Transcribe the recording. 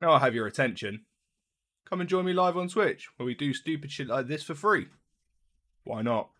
Now I have your attention. Come and join me live on Twitch, where we do stupid shit like this for free. Why not?